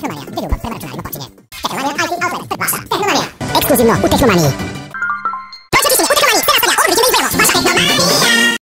Technomania, wywiódł temat na pocinie. Technomania IT Outlet, wasza Technomania. Ekskluzywno u Technomanii.